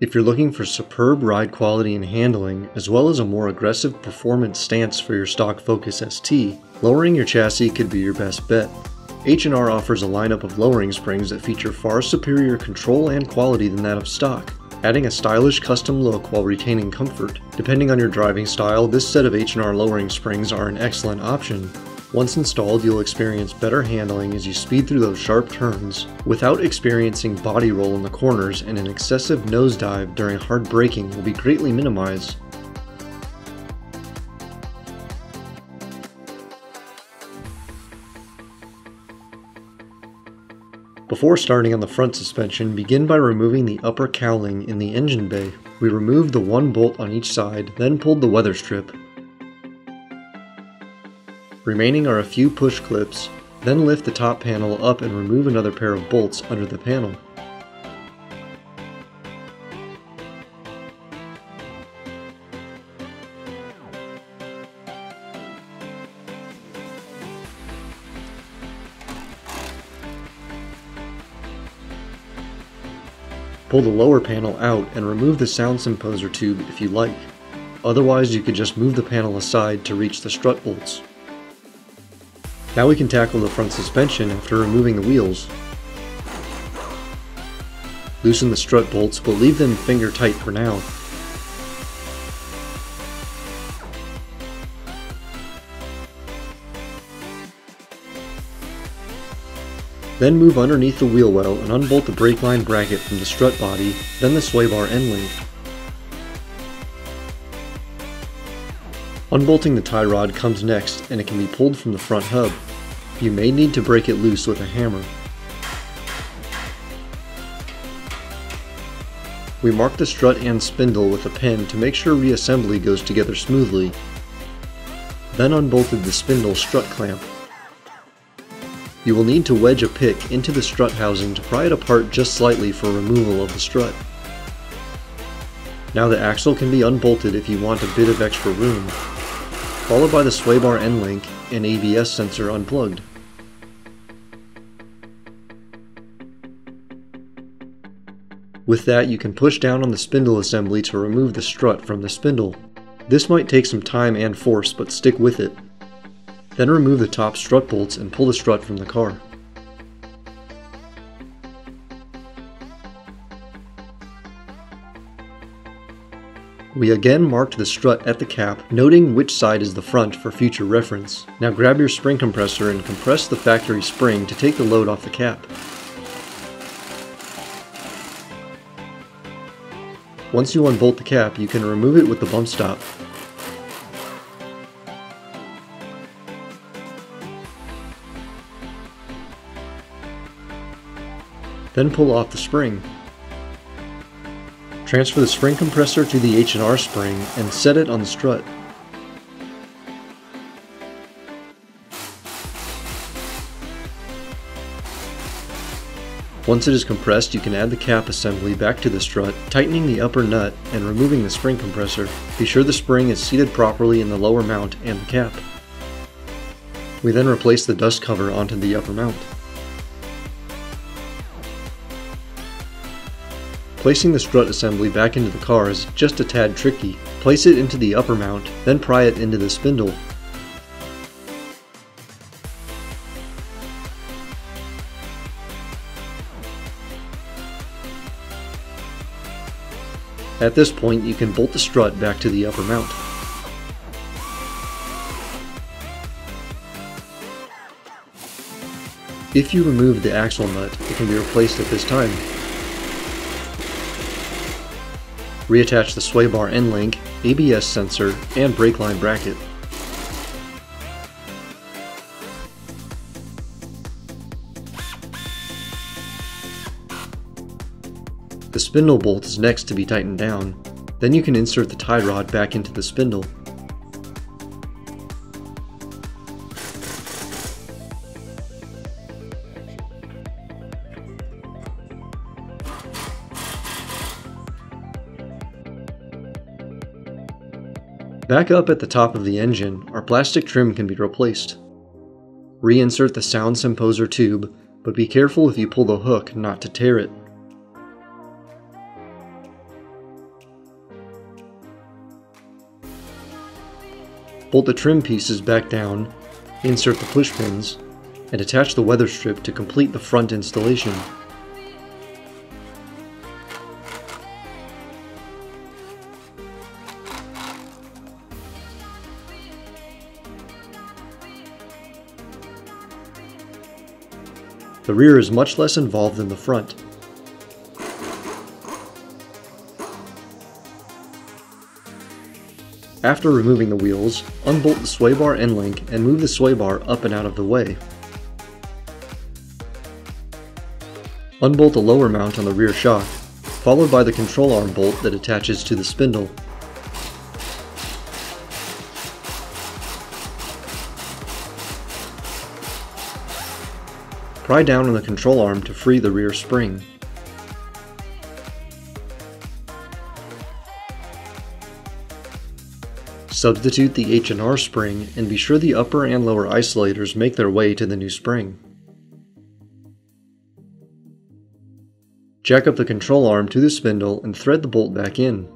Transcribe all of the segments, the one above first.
If you're looking for superb ride quality and handling, as well as a more aggressive performance stance for your stock Focus ST, lowering your chassis could be your best bet. H&R offers a lineup of lowering springs that feature far superior control and quality than that of stock, adding a stylish custom look while retaining comfort. Depending on your driving style, this set of H&R lowering springs are an excellent option. Once installed, you'll experience better handling as you speed through those sharp turns, without experiencing body roll in the corners and an excessive nosedive during hard braking will be greatly minimized. Before starting on the front suspension, begin by removing the upper cowling in the engine bay. We removed the one bolt on each side, then pulled the weather strip. Remaining are a few push clips, then lift the top panel up and remove another pair of bolts under the panel. Pull the lower panel out and remove the sound symposer tube if you like. Otherwise you could just move the panel aside to reach the strut bolts. Now we can tackle the front suspension after removing the wheels. Loosen the strut bolts but leave them finger tight for now. Then move underneath the wheel well and unbolt the brake line bracket from the strut body, then the sway bar end link. Unbolting the tie rod comes next and it can be pulled from the front hub. You may need to break it loose with a hammer. We mark the strut and spindle with a pen to make sure reassembly goes together smoothly. Then unbolted the spindle strut clamp. You will need to wedge a pick into the strut housing to pry it apart just slightly for removal of the strut. Now the axle can be unbolted if you want a bit of extra room, followed by the sway bar end link and ABS sensor unplugged. With that, you can push down on the spindle assembly to remove the strut from the spindle. This might take some time and force, but stick with it. Then remove the top strut bolts and pull the strut from the car. We again marked the strut at the cap, noting which side is the front for future reference. Now grab your spring compressor and compress the factory spring to take the load off the cap. Once you unbolt the cap, you can remove it with the bump stop. Then pull off the spring. Transfer the spring compressor to the H&R spring and set it on the strut. Once it is compressed, you can add the cap assembly back to the strut, tightening the upper nut and removing the spring compressor. Be sure the spring is seated properly in the lower mount and the cap. We then replace the dust cover onto the upper mount. Placing the strut assembly back into the car is just a tad tricky. Place it into the upper mount, then pry it into the spindle. At this point, you can bolt the strut back to the upper mount. If you remove the axle nut, it can be replaced at this time. Reattach the sway bar end link, ABS sensor, and brake line bracket. The spindle bolt is next to be tightened down. Then you can insert the tie rod back into the spindle. Back up at the top of the engine, our plastic trim can be replaced. Reinsert the sound symposer tube, but be careful if you pull the hook not to tear it. Bolt the trim pieces back down, insert the push pins, and attach the weather strip to complete the front installation. The rear is much less involved than the front. After removing the wheels, unbolt the sway bar end link and move the sway bar up and out of the way. Unbolt the lower mount on the rear shock, followed by the control arm bolt that attaches to the spindle. Pry down on the control arm to free the rear spring. Substitute the H&R spring and be sure the upper and lower isolators make their way to the new spring. Jack up the control arm to the spindle and thread the bolt back in.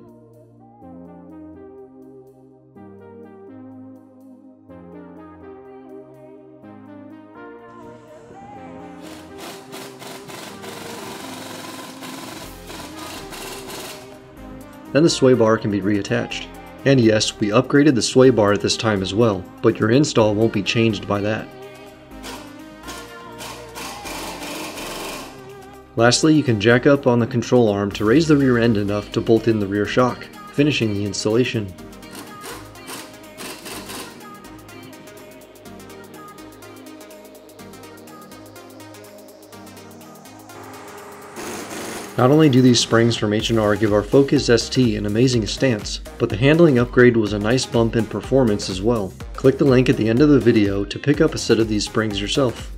Then the sway bar can be reattached. And yes, we upgraded the sway bar at this time as well, but your install won't be changed by that. Lastly, you can jack up on the control arm to raise the rear end enough to bolt in the rear shock, finishing the installation. Not only do these springs from H&R give our Focus ST an amazing stance, but the handling upgrade was a nice bump in performance as well. Click the link at the end of the video to pick up a set of these springs yourself.